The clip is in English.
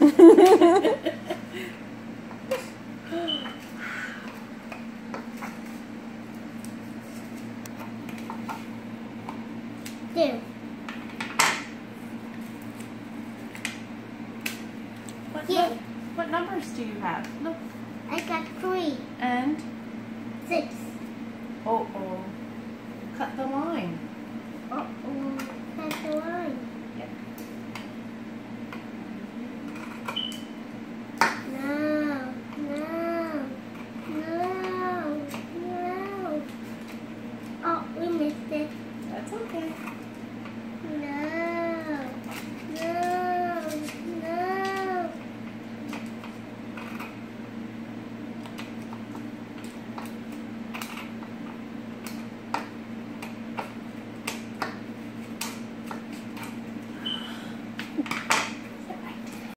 Two. What, what, numbers do you have? Look. I got three. And, Six. oh, oh, cut them off.